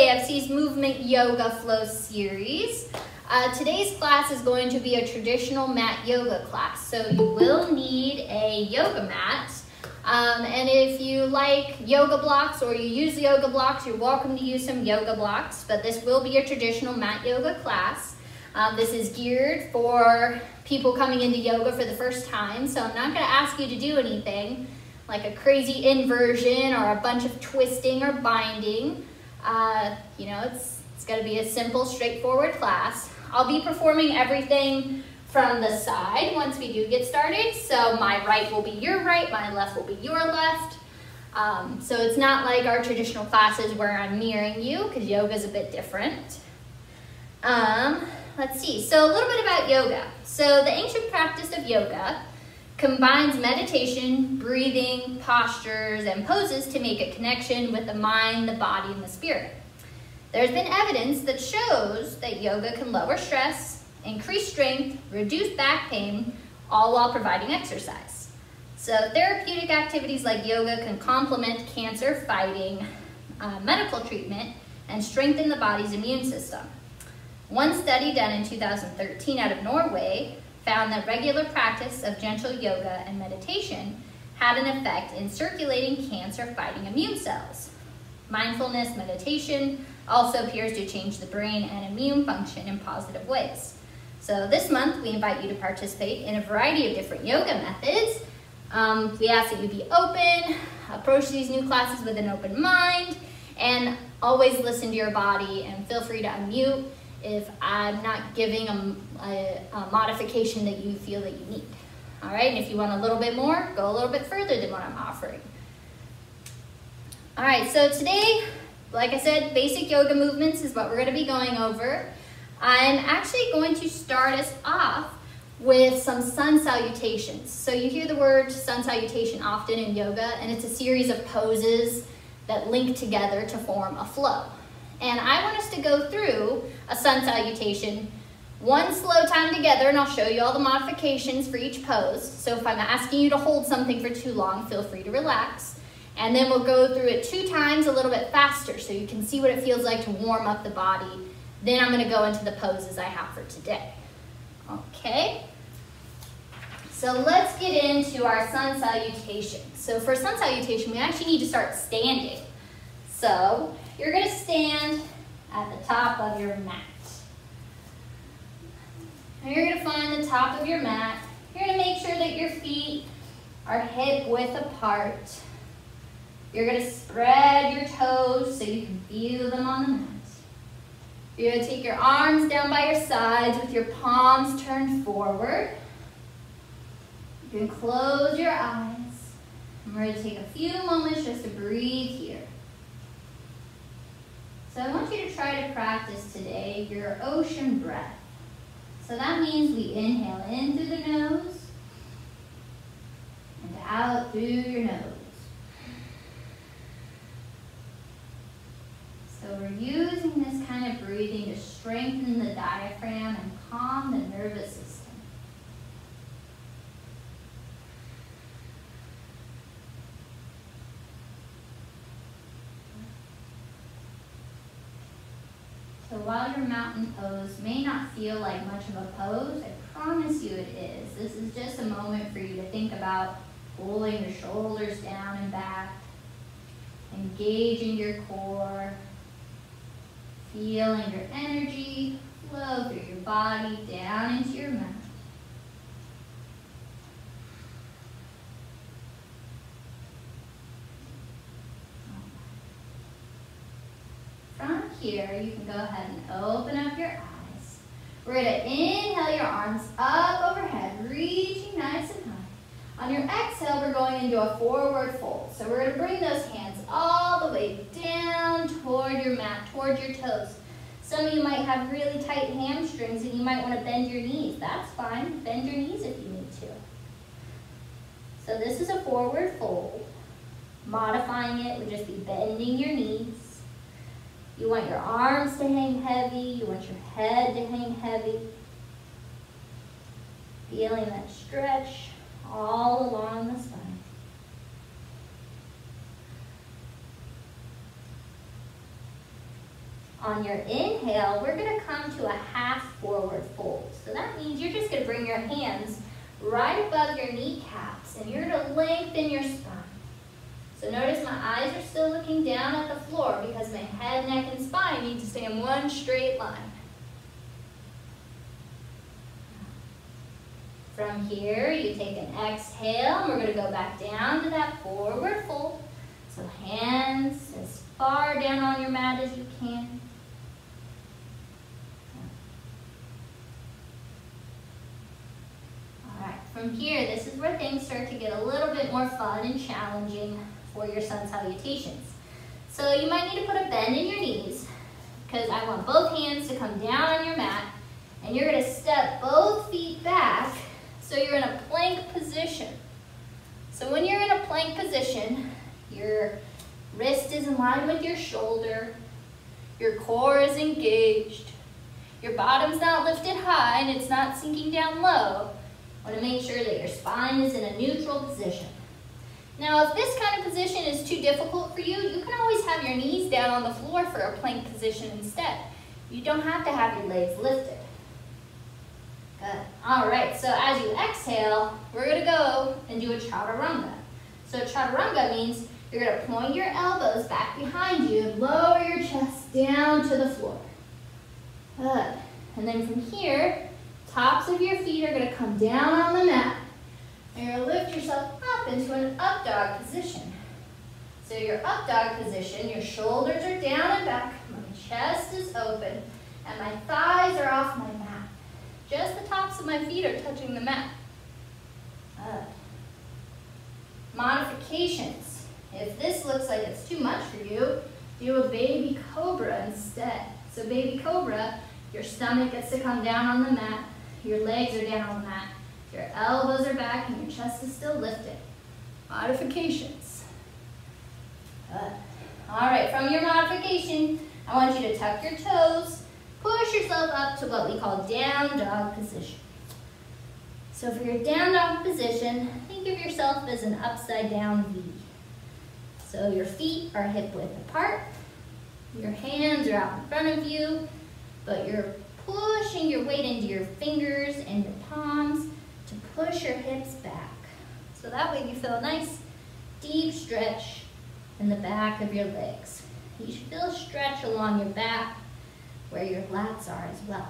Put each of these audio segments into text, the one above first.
AFC's Movement Yoga Flow series. Uh, today's class is going to be a traditional mat yoga class, so you will need a yoga mat. Um, and if you like yoga blocks or you use yoga blocks, you're welcome to use some yoga blocks, but this will be a traditional mat yoga class. Um, this is geared for people coming into yoga for the first time, so I'm not going to ask you to do anything like a crazy inversion or a bunch of twisting or binding. Uh, you know, it's, it's going to be a simple, straightforward class. I'll be performing everything from the side once we do get started. So my right will be your right, my left will be your left. Um, so it's not like our traditional classes where I'm mirroring you because yoga is a bit different. Um, let's see, so a little bit about yoga. So the ancient practice of yoga combines meditation, breathing, postures, and poses to make a connection with the mind, the body, and the spirit. There's been evidence that shows that yoga can lower stress, increase strength, reduce back pain, all while providing exercise. So therapeutic activities like yoga can complement cancer fighting uh, medical treatment and strengthen the body's immune system. One study done in 2013 out of Norway found that regular practice of gentle yoga and meditation had an effect in circulating cancer-fighting immune cells. Mindfulness meditation also appears to change the brain and immune function in positive ways. So this month, we invite you to participate in a variety of different yoga methods. Um, we ask that you be open, approach these new classes with an open mind, and always listen to your body and feel free to unmute if I'm not giving a, a, a, modification that you feel that you need. All right, and if you want a little bit more, go a little bit further than what I'm offering. All right, so today, like I said, basic yoga movements is what we're gonna be going over. I'm actually going to start us off with some sun salutations. So you hear the word sun salutation often in yoga, and it's a series of poses that link together to form a flow. And I want us to go through a sun salutation one slow time together, and I'll show you all the modifications for each pose. So if I'm asking you to hold something for too long, feel free to relax. And then we'll go through it two times a little bit faster so you can see what it feels like to warm up the body. Then I'm gonna go into the poses I have for today. Okay? So let's get into our sun salutation. So for sun salutation, we actually need to start standing. So you're gonna stand at the top of your mat. You're gonna find the top of your mat. You're gonna make sure that your feet are hip width apart. You're gonna spread your toes so you can feel them on the mat. You're gonna take your arms down by your sides with your palms turned forward. You can close your eyes. And we're gonna take a few moments just to breathe here. So I want you to try to practice today your ocean breath. So that means we inhale in through the nose and out through your nose. So we're using this kind of breathing to strengthen the diaphragm and calm the nervous system. So while your mountain pose may not feel like much of a pose, I promise you it is. This is just a moment for you to think about pulling your shoulders down and back, engaging your core, feeling your energy flow through your body down into your mat. Here, you can go ahead and open up your eyes. We're going to inhale your arms up overhead, reaching nice and high. On your exhale, we're going into a forward fold. So we're going to bring those hands all the way down toward your mat, toward your toes. Some of you might have really tight hamstrings and you might want to bend your knees. That's fine. Bend your knees if you need to. So this is a forward fold. Modifying it would just be bending your knees. You want your arms to hang heavy. You want your head to hang heavy. Feeling that stretch all along the spine. On your inhale, we're gonna come to a half forward fold. So that means you're just gonna bring your hands right above your kneecaps and you're gonna lengthen your spine. So notice my eyes are still looking down at the floor because my head, neck, and spine need to stay in one straight line. From here, you take an exhale, and we're gonna go back down to that forward fold. So hands as far down on your mat as you can. All right, from here, this is where things start to get a little bit more fun and challenging for your sun salutations. So you might need to put a bend in your knees because I want both hands to come down on your mat and you're gonna step both feet back so you're in a plank position. So when you're in a plank position, your wrist is in line with your shoulder, your core is engaged, your bottom's not lifted high and it's not sinking down low. want to make sure that your spine is in a neutral position. Now, if this kind of position is too difficult for you, you can always have your knees down on the floor for a plank position instead. You don't have to have your legs lifted. Good. All right, so as you exhale, we're gonna go and do a chaturanga. So chaturanga means you're gonna point your elbows back behind you and lower your chest down to the floor. Good. And then from here, tops of your feet are gonna come down on the mat. And you're gonna lift yourself up into an up dog position. So your up dog position, your shoulders are down and back, my chest is open, and my thighs are off my mat. Just the tops of my feet are touching the mat. Uh, modifications. If this looks like it's too much for you, do a baby cobra instead. So baby cobra, your stomach gets to come down on the mat, your legs are down on the mat, your elbows are back, and your chest is still lifted. Modifications. Good. All right, from your modification, I want you to tuck your toes, Push yourself up to what we call down dog position. So for your down dog position, think of yourself as an upside down V. So your feet are hip width apart, your hands are out in front of you, but you're pushing your weight into your fingers and your palms to push your hips back. So that way you feel a nice deep stretch in the back of your legs. You should feel a stretch along your back where your lats are as well.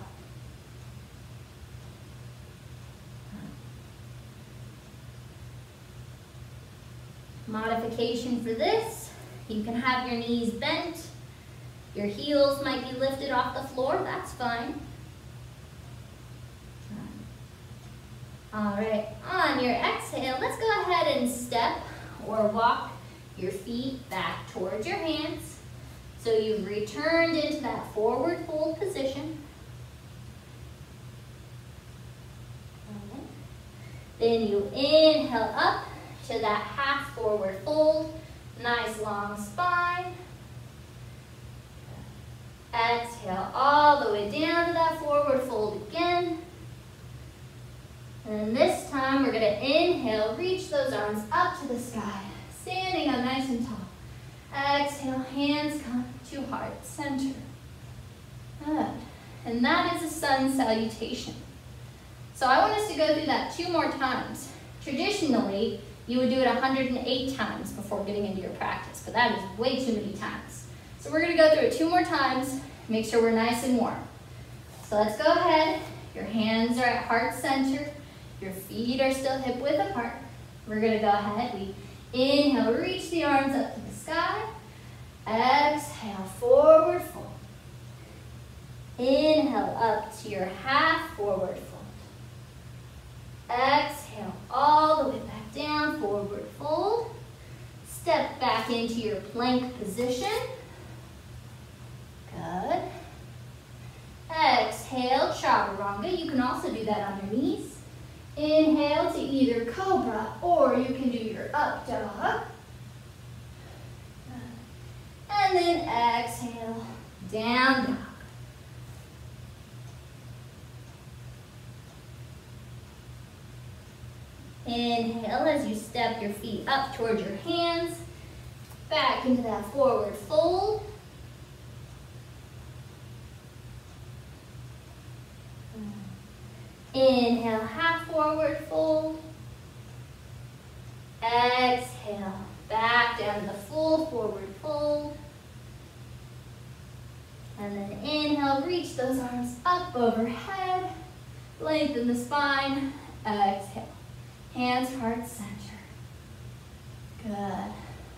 Modification for this, you can have your knees bent, your heels might be lifted off the floor, that's fine. All right, on your exhale, let's go ahead and step or walk your feet back towards your hands. So you've returned into that forward fold position. Then you inhale up to that half forward fold. Nice long spine. Exhale all the way down to that forward fold again. And this time we're going to inhale, reach those arms up to the sky, standing up nice and tall. Exhale, hands come to heart center. Good. And that is a sun salutation. So I want us to go through that two more times. Traditionally, you would do it 108 times before getting into your practice, but that is way too many times. So we're gonna go through it two more times, make sure we're nice and warm. So let's go ahead. Your hands are at heart center. Your feet are still hip width apart. We're gonna go ahead. We inhale, reach the arms up to the sky. Exhale, forward fold. Inhale up to your half forward fold. Exhale all the way back down, forward fold. Step back into your plank position. Good. Exhale, chaturanga. You can also do that on your knees. Inhale to either cobra or you can do your up dog. And then exhale, down dog. Inhale as you step your feet up towards your hands, back into that forward fold. Inhale, half forward fold. Exhale, back down to the full forward fold. And then inhale, reach those arms up overhead. Lengthen the spine. Exhale. Hands, heart, center. Good.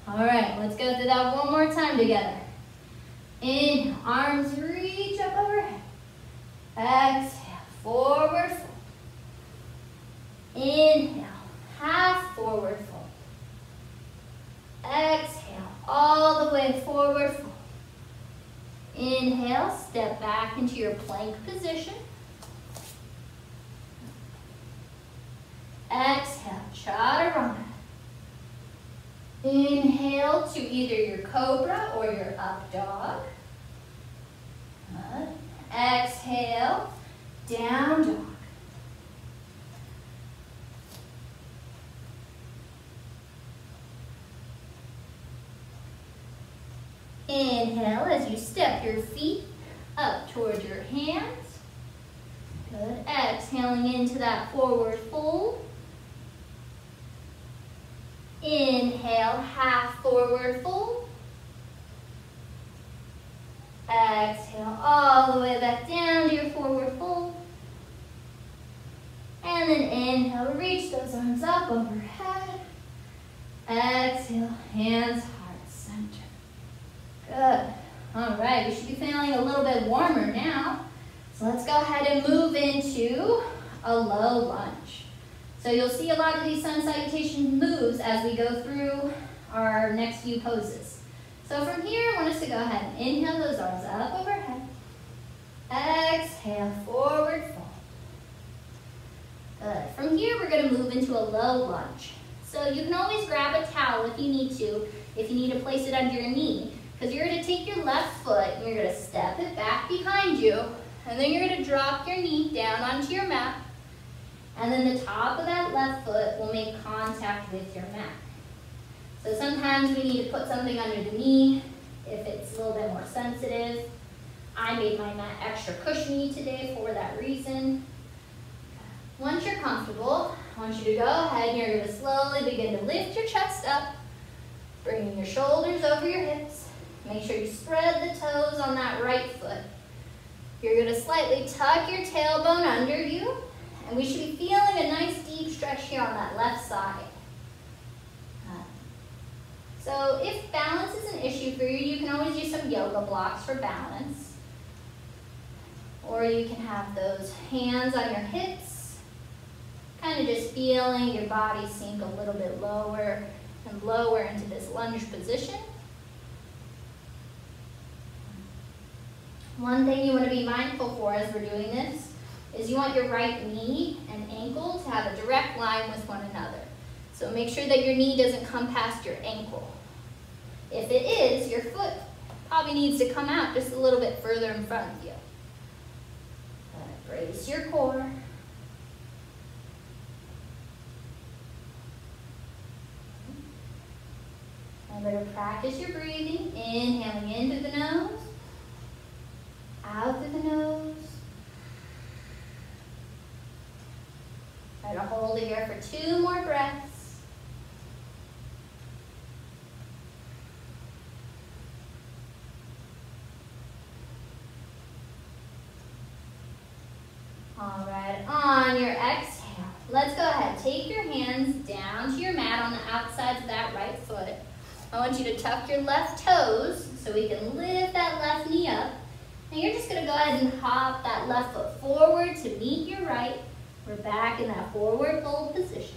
All right, let's go through that one more time together. Inhale, arms reach up overhead. Exhale, forward Inhale, half forward fold. Exhale, all the way forward fold. Inhale, step back into your plank position. Exhale, chaturanga. Inhale to either your cobra or your up dog. Good. Exhale, down dog. Inhale as you step your feet up towards your hands. Good. Exhaling into that forward fold. Inhale, half forward fold. Exhale all the way back down to your forward fold. And then inhale, reach those arms up overhead. Exhale, hands. Good. All right, we should be feeling a little bit warmer now. So let's go ahead and move into a low lunge. So you'll see a lot of these sun salutation moves as we go through our next few poses. So from here, I want us to go ahead and inhale those arms up overhead. Exhale, forward fold. Good. From here, we're going to move into a low lunge. So you can always grab a towel if you need to, if you need to place it under your knee. Because you're going to take your left foot and you're going to step it back behind you. And then you're going to drop your knee down onto your mat. And then the top of that left foot will make contact with your mat. So sometimes we need to put something under the knee if it's a little bit more sensitive. I made my mat extra cushiony today for that reason. Once you're comfortable, I want you to go ahead and you're going to slowly begin to lift your chest up, bringing your shoulders over your hips. Make sure you spread the toes on that right foot. You're going to slightly tuck your tailbone under you, and we should be feeling a nice deep stretch here on that left side. Uh, so if balance is an issue for you, you can always use some yoga blocks for balance. Or you can have those hands on your hips, kind of just feeling your body sink a little bit lower and lower into this lunge position. One thing you want to be mindful for as we're doing this is you want your right knee and ankle to have a direct line with one another. So make sure that your knee doesn't come past your ankle. If it is, your foot probably needs to come out just a little bit further in front of you. Brace your core. Remember to practice your breathing, inhaling in through the nose, out through the nose. Try to hold it here for two more breaths. All right, on your exhale, let's go ahead. Take your hands down to your mat on the outsides of that right foot. I want you to tuck your left toes so we can lift that left knee up. And you're just gonna go ahead and hop that left foot forward to meet your right. We're back in that forward fold position.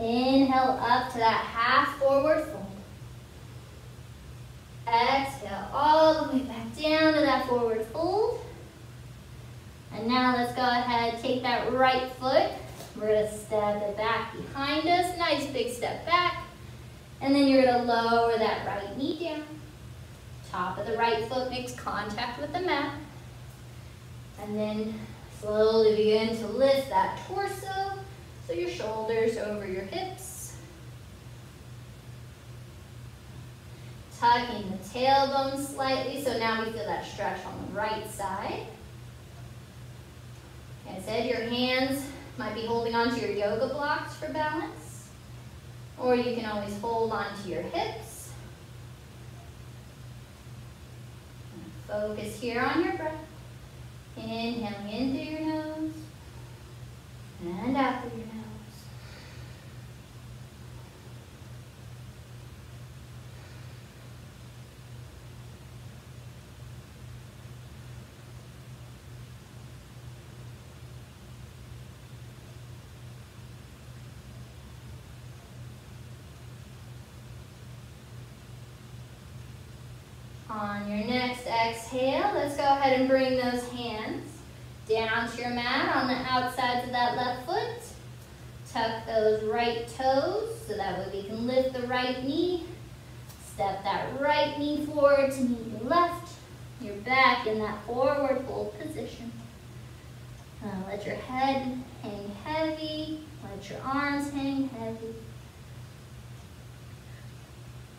Inhale up to that half forward fold. Exhale all the way back down to that forward fold. And now let's go ahead, and take that right foot. We're gonna step it back behind us. Nice big step back. And then you're gonna lower that right knee down. Top of the right foot makes contact with the mat. And then Slowly begin to lift that torso, so your shoulders over your hips. Tucking the tailbone slightly, so now we feel that stretch on the right side. Like I said, your hands might be holding onto your yoga blocks for balance, or you can always hold onto your hips. Focus here on your breath. Inhaling in through your nose and out through your nose. On your exhale, let's go ahead and bring those hands down to your mat on the outsides of that left foot. Tuck those right toes so that way we can lift the right knee. Step that right knee forward to meet the left. You're back in that forward fold position. Uh, let your head hang heavy. Let your arms hang heavy.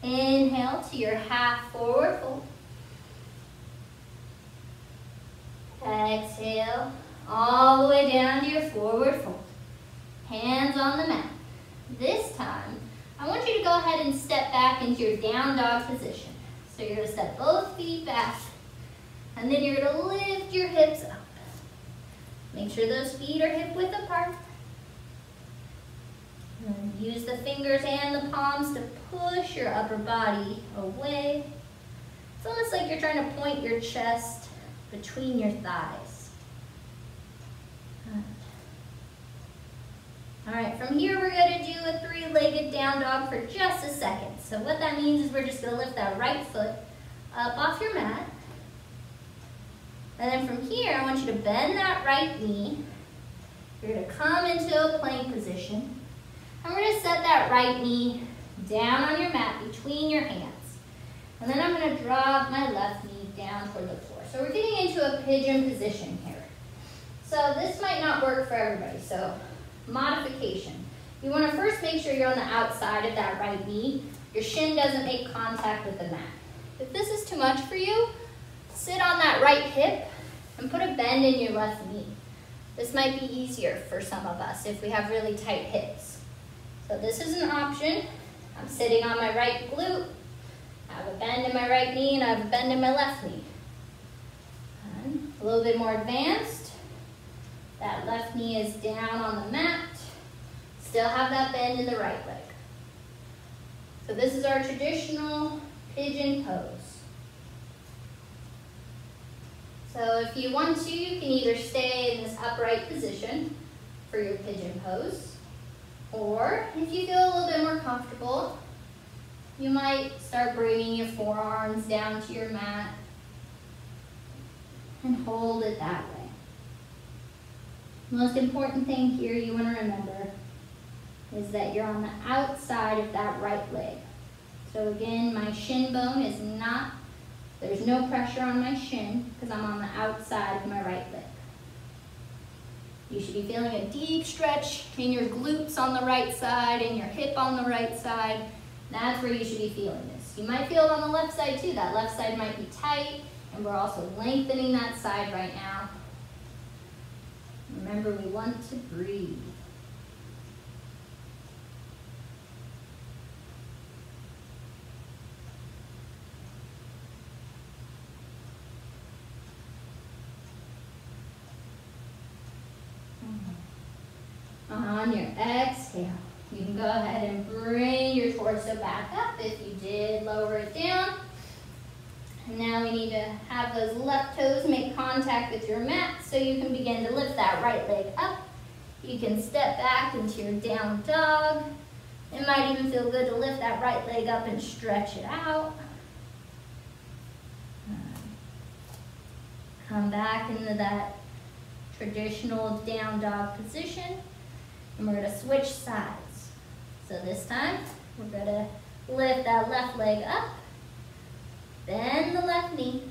Inhale to your half forward fold. Exhale all the way down to your forward fold. Hands on the mat. This time, I want you to go ahead and step back into your down dog position. So you're to step both feet back, and then you're to lift your hips up. Make sure those feet are hip width apart. Use the fingers and the palms to push your upper body away. It's almost like you're trying to point your chest between your thighs. All right, from here we're gonna do a three-legged down dog for just a second. So what that means is we're just gonna lift that right foot up off your mat. And then from here, I want you to bend that right knee. You're gonna come into a plank position. And we're gonna set that right knee down on your mat between your hands. And then I'm gonna drop my left knee down toward the. So we're getting into a pigeon position here. So this might not work for everybody. So modification. You wanna first make sure you're on the outside of that right knee. Your shin doesn't make contact with the mat. If this is too much for you, sit on that right hip and put a bend in your left knee. This might be easier for some of us if we have really tight hips. So this is an option. I'm sitting on my right glute. I have a bend in my right knee and I have a bend in my left knee. A little bit more advanced. That left knee is down on the mat. Still have that bend in the right leg. So this is our traditional pigeon pose. So if you want to, you can either stay in this upright position for your pigeon pose, or if you feel a little bit more comfortable, you might start bringing your forearms down to your mat and hold it that way. The Most important thing here you want to remember is that you're on the outside of that right leg. So again, my shin bone is not, there's no pressure on my shin because I'm on the outside of my right leg. You should be feeling a deep stretch in your glutes on the right side and your hip on the right side. That's where you should be feeling this. You might feel it on the left side too. That left side might be tight and we're also lengthening that side right now. Remember, we want to breathe. Uh-huh. Uh-huh, on your exhale, you can go ahead and bring your torso back up if you did lower it down. And now we need to have those left toes make contact with your mat so you can begin to lift that right leg up. You can step back into your down dog. It might even feel good to lift that right leg up and stretch it out. Come back into that traditional down dog position. And we're gonna switch sides. So this time, we're gonna lift that left leg up, bend the left knee,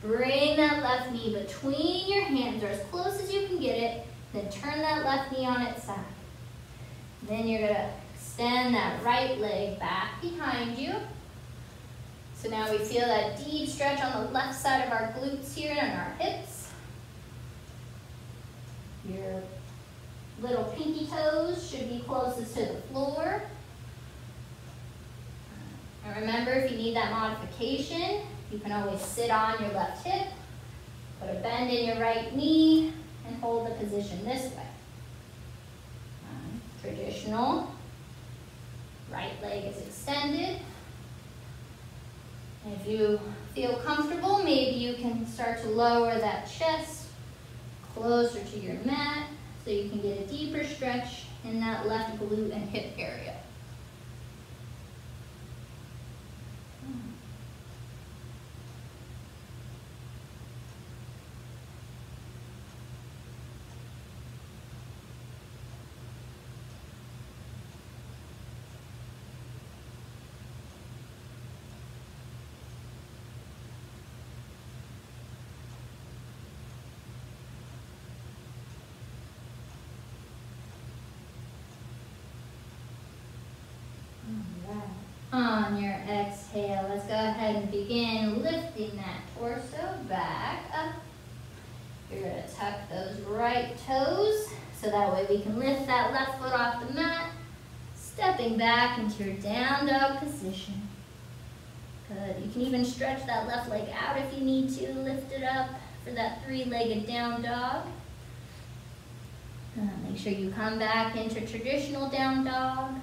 bring that left knee between your hands or as close as you can get it, then turn that left knee on its side. Then you're gonna extend that right leg back behind you. So now we feel that deep stretch on the left side of our glutes here and on our hips. Your little pinky toes should be closest to the floor. And remember, if you need that modification, You can always sit on your left hip, put a bend in your right knee, and hold the position this way. Um, traditional, right leg is extended. If you feel comfortable, maybe you can start to lower that chest closer to your mat so you can get a deeper stretch in that left glute and hip area. On your exhale, let's go ahead and begin lifting that torso back up. You're gonna tuck those right toes so that way we can lift that left foot off the mat, stepping back into your down dog position. Good, you can even stretch that left leg out if you need to, lift it up for that three-legged down dog. Uh, make sure you come back into traditional down dog.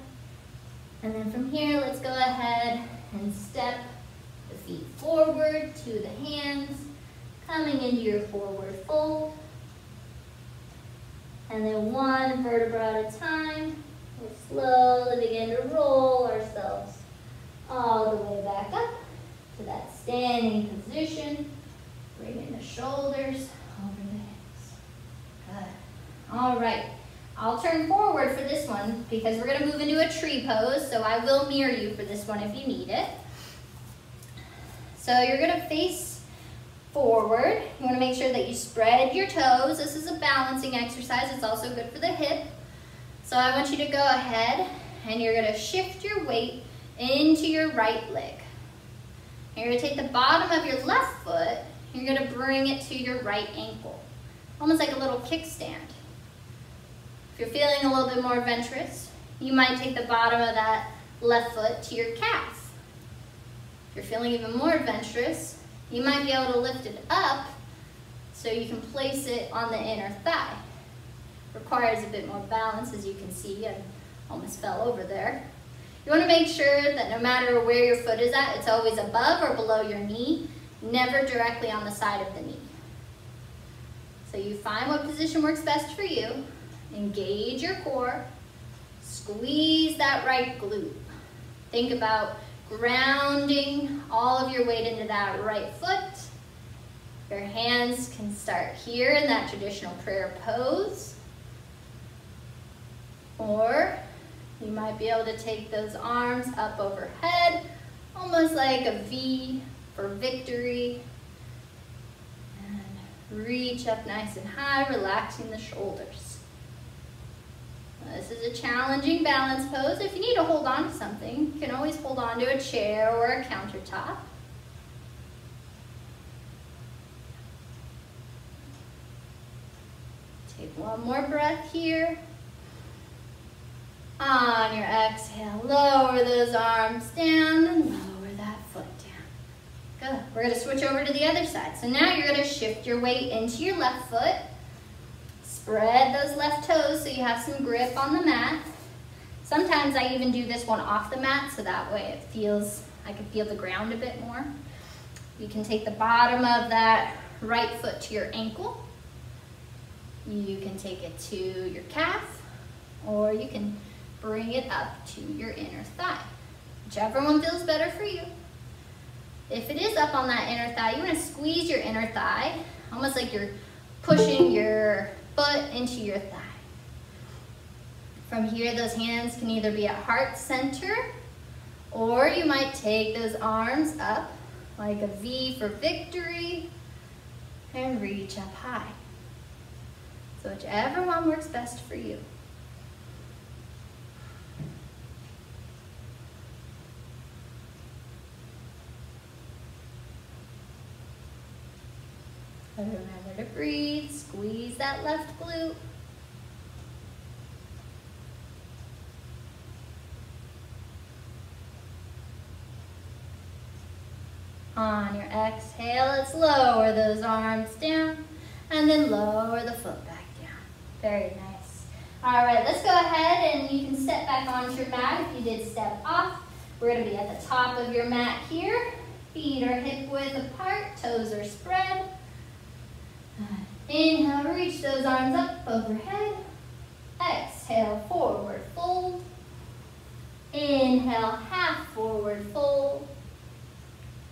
And then from here, let's go ahead and step the feet forward to the hands, coming into your forward fold. And then one vertebra at a time, we'll slowly begin to roll ourselves all the way back up to that standing position. Bringing the shoulders over the hips. Good. All right. I'll turn forward for this one because we're gonna move into a tree pose, so I will mirror you for this one if you need it. So you're gonna face forward. You wanna make sure that you spread your toes. This is a balancing exercise. It's also good for the hip. So I want you to go ahead and you're gonna shift your weight into your right leg. You're gonna take the bottom of your left foot, you're gonna bring it to your right ankle, almost like a little kickstand. If you're feeling a little bit more adventurous, you might take the bottom of that left foot to your calf. If you're feeling even more adventurous, you might be able to lift it up so you can place it on the inner thigh. Requires a bit more balance, as you can see. I almost fell over there. You want to make sure that no matter where your foot is at, it's always above or below your knee, never directly on the side of the knee. So you find what position works best for you, Engage your core. Squeeze that right glute. Think about grounding all of your weight into that right foot. Your hands can start here in that traditional prayer pose. Or you might be able to take those arms up overhead, almost like a V for victory. And reach up nice and high, relaxing the shoulders. This is a challenging balance pose. If you need to hold on to something, you can always hold on to a chair or a countertop. Take one more breath here. On your exhale, lower those arms down and lower that foot down. Good. We're going to switch over to the other side. So now you're going to shift your weight into your left foot Spread those left toes so you have some grip on the mat. Sometimes I even do this one off the mat so that way it feels, I can feel the ground a bit more. You can take the bottom of that right foot to your ankle. You can take it to your calf or you can bring it up to your inner thigh. Whichever one feels better for you. If it is up on that inner thigh, you want to squeeze your inner thigh, almost like you're pushing your foot into your thigh. From here, those hands can either be at heart center, or you might take those arms up like a V for victory, and reach up high. So whichever one works best for you. To breathe, squeeze that left glute. On your exhale, let's lower those arms down and then lower the foot back down. Very nice. All right, let's go ahead and you can step back onto your mat if you did step off. We're gonna be at the top of your mat here. Feet are hip width apart, toes are spread. Inhale, reach those arms up overhead. Exhale, forward fold. Inhale, half forward fold.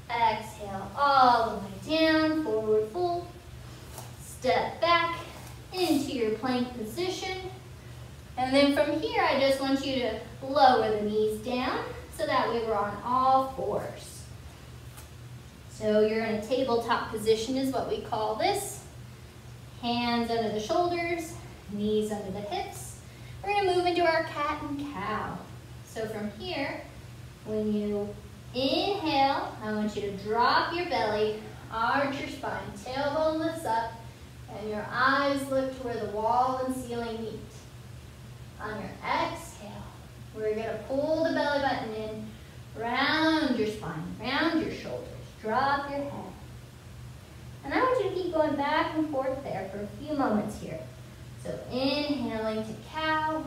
Exhale, all the way down, forward fold. Step back into your plank position. And then from here, I just want you to lower the knees down so that way we're on all fours. So you're in a tabletop position is what we call this. Hands under the shoulders, knees under the hips. We're gonna move into our cat and cow. So from here, when you inhale, I want you to drop your belly, arch your spine, tailbone lifts up, and your eyes look to where the wall and ceiling meet. On your exhale, we're gonna pull the belly button in, round your spine, round your shoulders, drop your head. And I want you to keep going back and forth there for a few moments here. So inhaling to cow,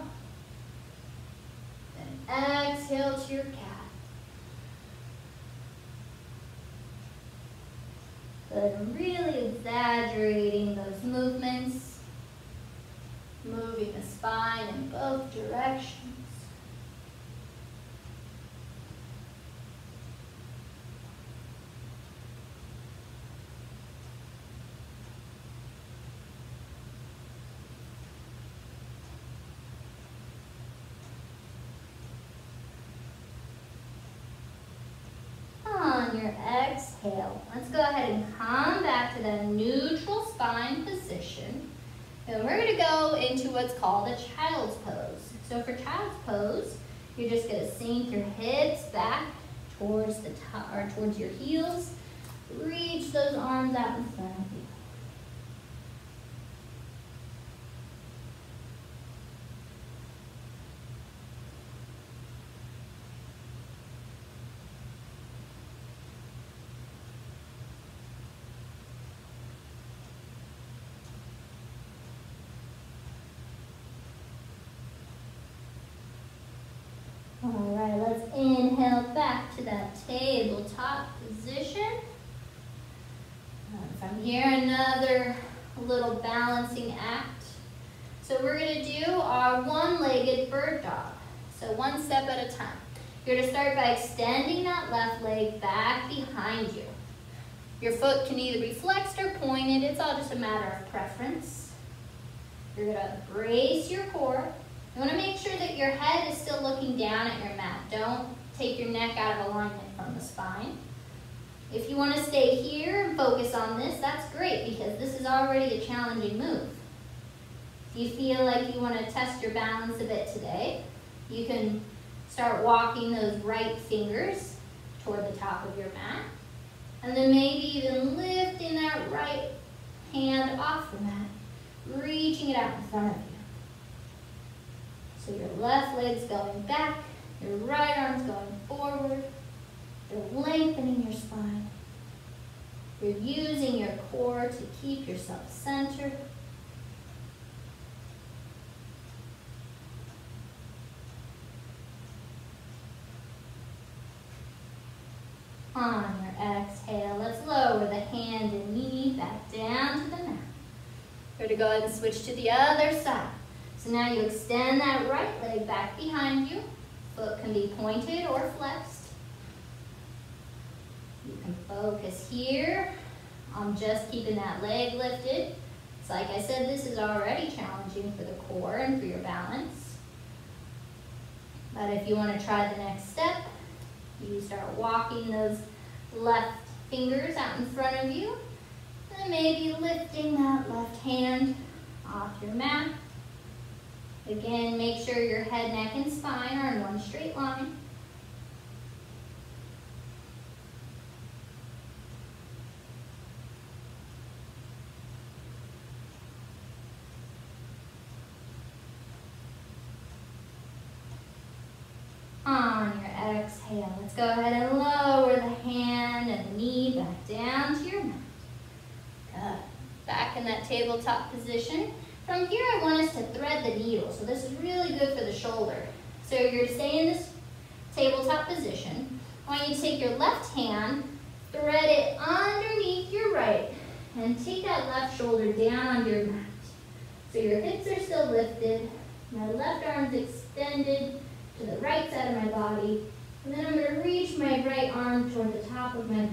then exhale to your cat. Good, really exaggerating those movements, moving the spine in both directions. on your exhale. Let's go ahead and come back to the neutral spine position. And we're gonna go into what's called a child's pose. So for child's pose, you're just gonna sink your hips back towards the top or towards your heels. Reach those arms out in front of you. All right, let's inhale back to that tabletop position. Um, From here, another little balancing act. So we're gonna do our one-legged bird dog. So one step at a time. You're gonna start by extending that left leg back behind you. Your foot can either be flexed or pointed. It's all just a matter of preference. You're gonna brace your core. You want to make sure that your head is still looking down at your mat. Don't take your neck out of alignment the spine. If you want to stay here and focus on this, that's great because this is already a challenging move. If you feel like you want to test your balance a bit today, you can start walking those right fingers toward the top of your mat. And then maybe even lifting that right hand off the mat, reaching it out in front of you. So your left leg's going back, your right arm's going forward. You're lengthening your spine. You're using your core to keep yourself centered. On your exhale, let's lower the hand and knee back down to the mat. We're going to go ahead and switch to the other side. So now you extend that right leg back behind you. Foot can be pointed or flexed. Focus here I'm just keeping that leg lifted. So like I said, this is already challenging for the core and for your balance. But if you want to try the next step, you start walking those left fingers out in front of you. And maybe lifting that left hand off your mat. Again, make sure your head, neck, and spine are in one straight line. On your exhale, let's go ahead and lower the hand and the knee back down to your mat. Good. Back in that tabletop position. From here, I want us to thread the needle. So this is really good for the shoulder. So you're gonna stay in this tabletop position. I want you to take your left hand, thread it underneath your right, and take that left shoulder down on your mat. So your hips are still lifted, my left arm's extended to the right side of my body, and then I'm gonna reach my right arm toward the top of my mat.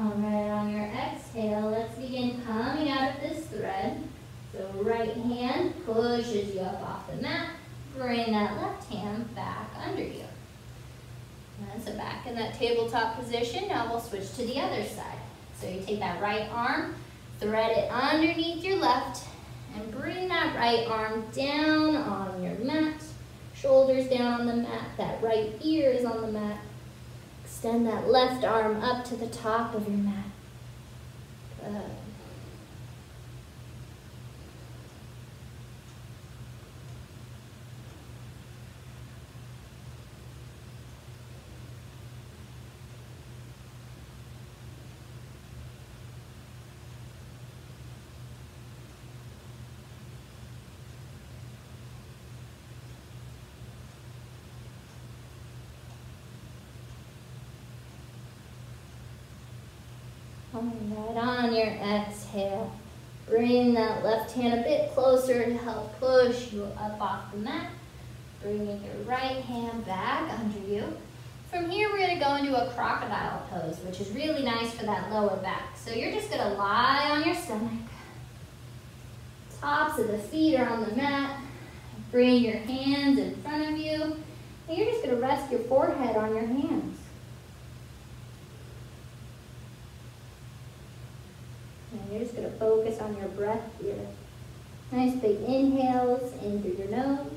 All right, on your exhale, let's begin coming out of this thread. So right hand pushes you up off the mat. Bring that left hand back under you. And so back in that tabletop position, now we'll switch to the other side. So you take that right arm, thread it underneath your left, and bring that right arm down on your mat. Shoulders down on the mat, that right ear is on the mat. Extend that left arm up to the top of your mat. Good. All right, on your exhale, bring that left hand a bit closer to help push you up off the mat. Bringing your right hand back under you. From here, we're gonna go into a crocodile pose, which is really nice for that lower back. So you're just gonna lie on your stomach. Tops of the feet are on the mat. Bring your hands in front of you. And you're just gonna rest your forehead on your hands. You're just going to focus on your breath here. Nice big inhales in through your nose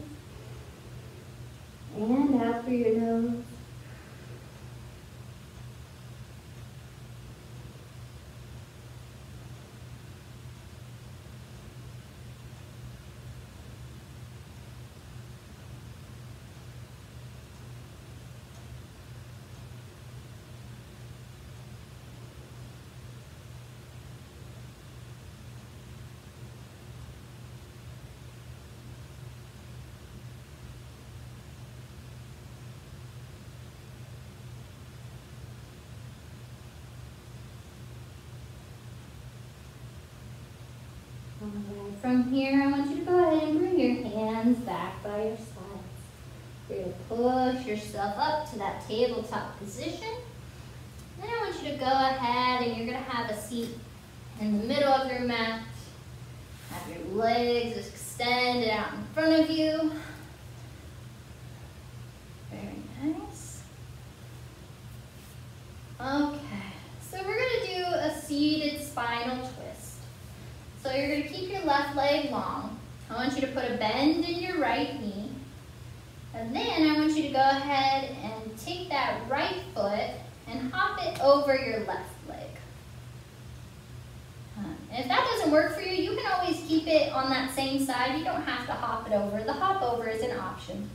and out through your nose. From here, I want you to go ahead and bring your hands back by your sides. You're going to push yourself up to that tabletop position. Then I want you to go ahead and you're going to have a seat in the middle of your mat. Have your legs extended out in front of you. Very nice. Okay, so we're going to do a seated spinal. So you're going to keep your left leg long. I want you to put a bend in your right knee. And then I want you to go ahead and take that right foot and hop it over your left leg. Um, and if that doesn't work for you, you can always keep it on that same side. You don't have to hop it over. The hop over is an option.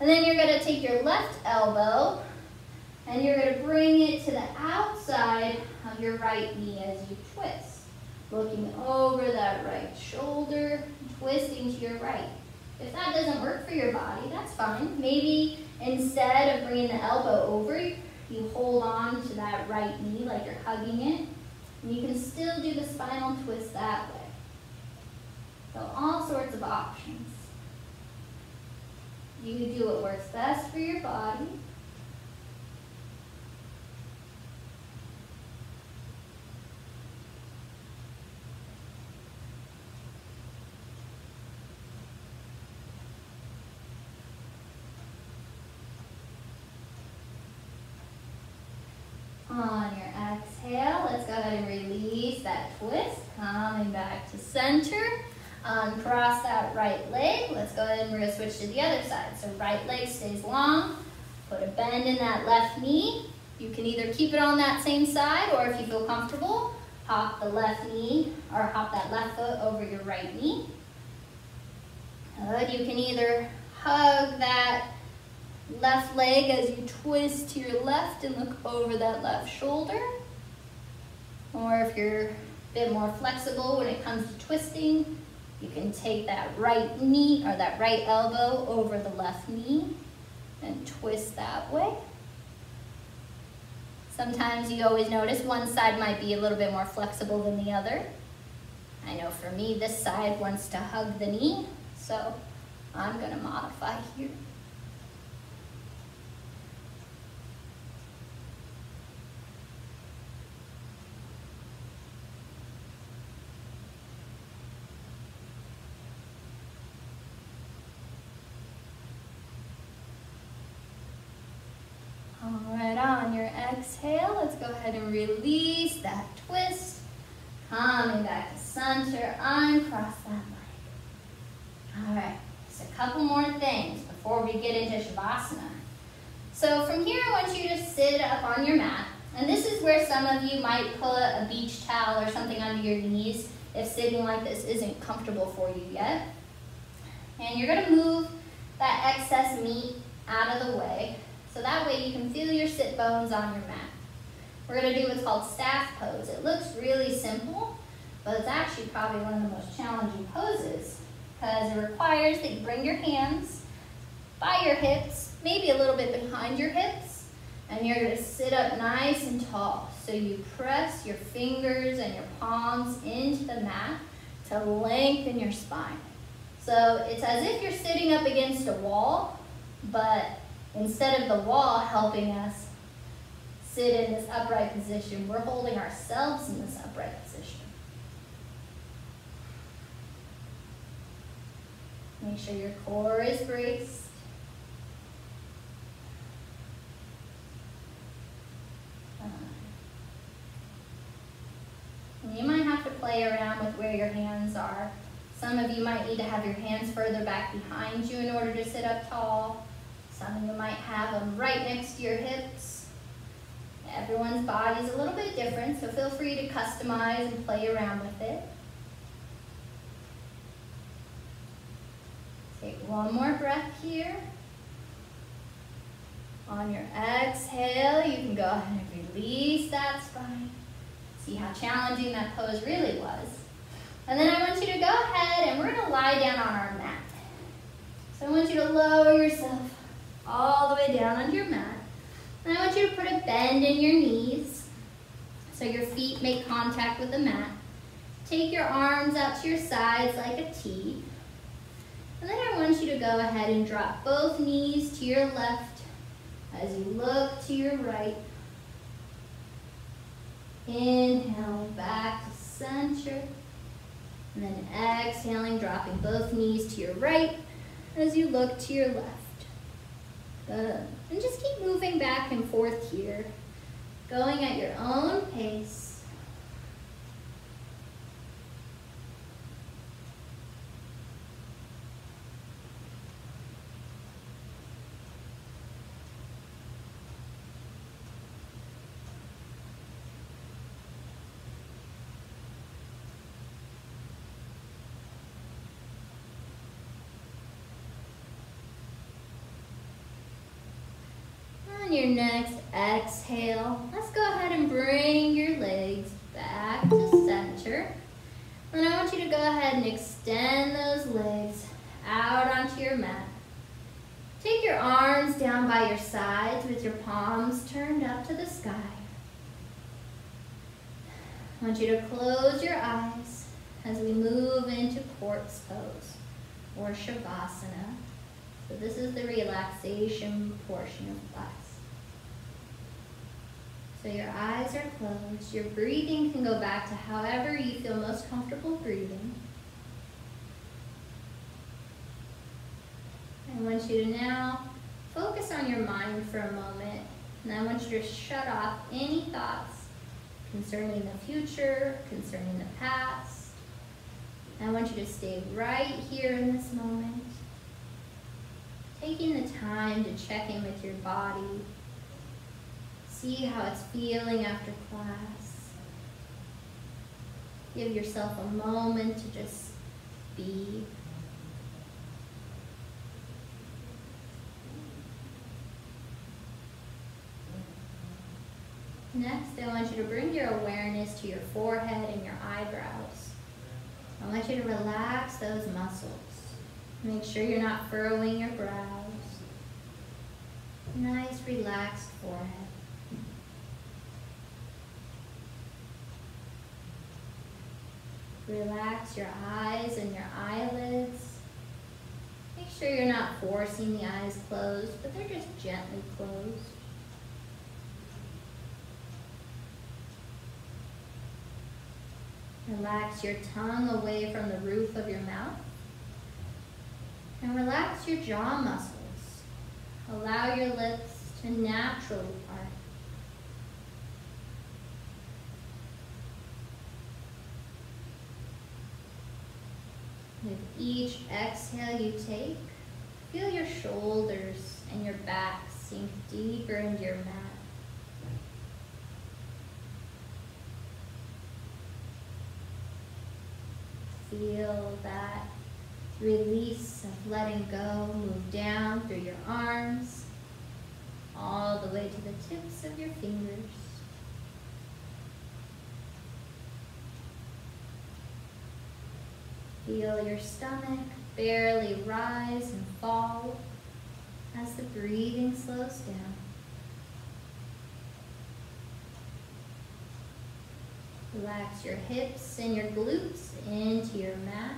And then you're going to take your left elbow and you're going to bring it to the outside of your right knee as you twist. Looking over that right shoulder, twisting to your right. If that doesn't work for your body, that's fine. Maybe instead of bringing the elbow over, you hold on to that right knee like you're hugging it. And you can still do the spinal twist that way. So all sorts of options. You can do what works best for your body. On your exhale, let's go ahead and release that twist, coming back to center. Um, Uncross that right leg. Let's go ahead and we're gonna switch to the other side. So right leg stays long. Put a bend in that left knee. You can either keep it on that same side or if you feel comfortable, hop the left knee or hop that left foot over your right knee. Good, you can either hug that left leg as you twist to your left and look over that left shoulder. Or if you're a bit more flexible when it comes to twisting, you can take that right knee or that right elbow over the left knee and twist that way. Sometimes you always notice one side might be a little bit more flexible than the other. I know for me, this side wants to hug the knee, so I'm gonna modify here. All right, on your exhale, let's go ahead and release that twist. Coming back to center, uncross that leg. All right, just a couple more things before we get into Shavasana. So from here, I want you to sit up on your mat. And this is where some of you might put a beach towel or something under your knees if sitting like this isn't comfortable for you yet. And you're gonna move that excess meat out of the way so that way you can feel your sit bones on your mat. We're gonna do what's called staff pose. It looks really simple, but it's actually probably one of the most challenging poses because it requires that you bring your hands by your hips, maybe a little bit behind your hips, and you're gonna sit up nice and tall. So you press your fingers and your palms into the mat to lengthen your spine. So it's as if you're sitting up against a wall, but Instead of the wall helping us sit in this upright position, we're holding ourselves in this upright position. Make sure your core is braced. Uh, you might have to play around with where your hands are. Some of you might need to have your hands further back behind you in order to sit up tall. Some of you might have them right next to your hips. Everyone's body is a little bit different, so feel free to customize and play around with it. Take one more breath here. On your exhale, you can go ahead and release that spine. See how challenging that pose really was. And then I want you to go ahead and we're to lie down on our mat. So I want you to lower yourself all the way down onto your mat. And I want you to put a bend in your knees so your feet make contact with the mat. Take your arms out to your sides like a T. And then I want you to go ahead and drop both knees to your left as you look to your right. Inhaling back to center. And then exhaling, dropping both knees to your right as you look to your left. Good. And just keep moving back and forth here, going at your own pace. on your next exhale, let's go ahead and bring your legs back to center. And I want you to go ahead and extend those legs out onto your mat. Take your arms down by your sides with your palms turned up to the sky. I want you to close your eyes as we move into corpse pose or shavasana. So this is the relaxation portion of class. So your eyes are closed. Your breathing can go back to however you feel most comfortable breathing. I want you to now focus on your mind for a moment. And I want you to shut off any thoughts concerning the future, concerning the past. I want you to stay right here in this moment, taking the time to check in with your body, see how it's feeling after class. Give yourself a moment to just be. Next, I want you to bring your awareness to your forehead and your eyebrows. I want you to relax those muscles. Make sure you're not furrowing your brows. Nice, relaxed forehead. Relax your eyes and your eyelids. Make sure you're not forcing the eyes closed, but they're just gently closed. Relax your tongue away from the roof of your mouth. And relax your jaw muscles. Allow your lips to naturally part. With each exhale you take, feel your shoulders and your back sink deeper into your mat. Feel that release of letting go move down through your arms, all the way to the tips of your fingers. Feel your stomach barely rise and fall as the breathing slows down. Relax your hips and your glutes into your mat,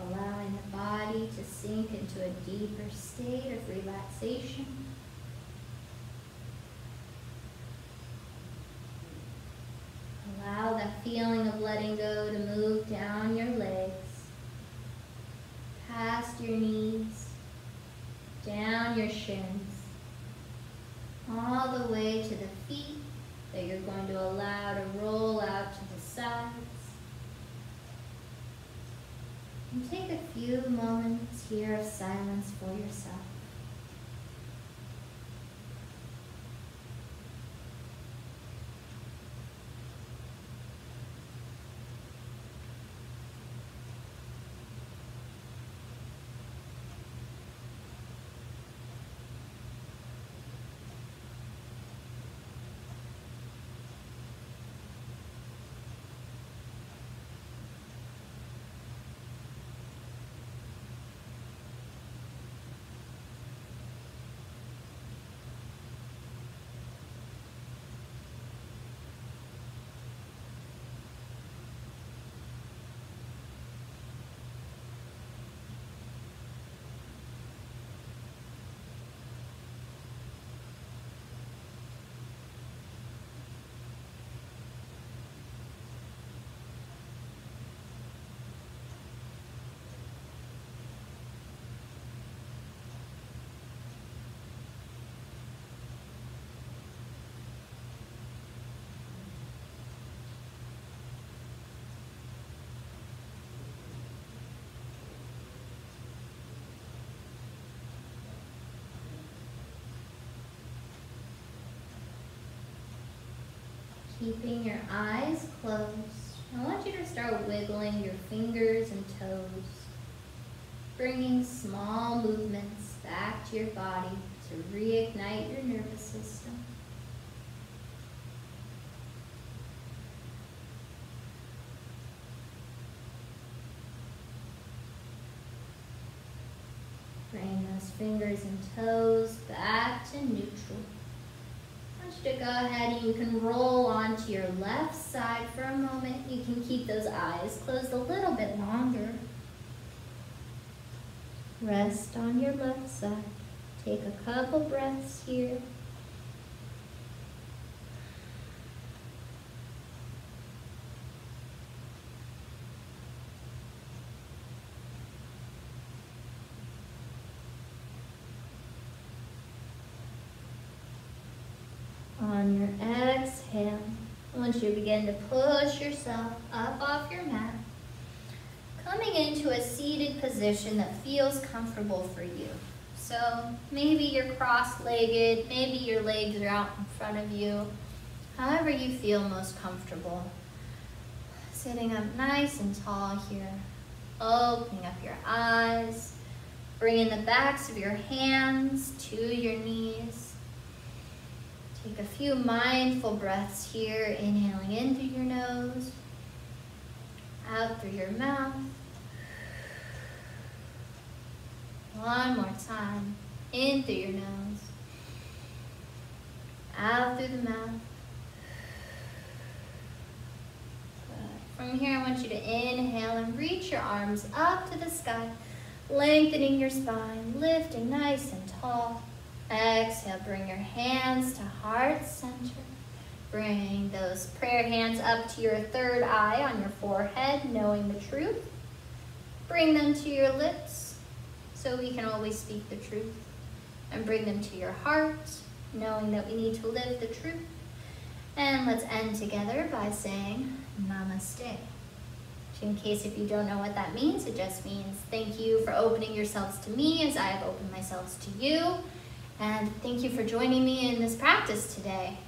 allowing the body to sink into a deeper state of relaxation. Allow that feeling of letting go to Keeping your eyes closed, I want you to start wiggling your fingers and toes, bringing small movements back to your body to reignite your nervous system. Bring those fingers and toes back to neutral to go ahead you can roll onto your left side for a moment. You can keep those eyes closed a little bit longer. Rest on your left side. Take a couple breaths here. On your exhale, I you begin to push yourself up off your mat, coming into a seated position that feels comfortable for you. So maybe you're cross-legged, maybe your legs are out in front of you, however you feel most comfortable. Sitting up nice and tall here, opening up your eyes, bringing the backs of your hands to your knees, Take a few mindful breaths here, inhaling in through your nose, out through your mouth. One more time, in through your nose, out through the mouth. From here, I want you to inhale and reach your arms up to the sky, lengthening your spine, lifting nice and tall. Exhale, bring your hands to heart center. Bring those prayer hands up to your third eye on your forehead, knowing the truth. Bring them to your lips so we can always speak the truth. And bring them to your heart, knowing that we need to live the truth. And let's end together by saying Namaste. In case if you don't know what that means, it just means thank you for opening yourselves to me as I have opened myself to you. And thank you for joining me in this practice today.